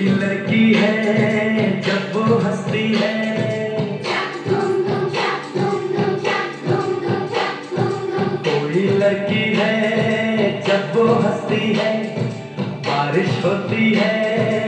अच्छी लड़की है, जब वो हंसती है। कोई लड़की है, जब वो हंसती है, बारिश होती है।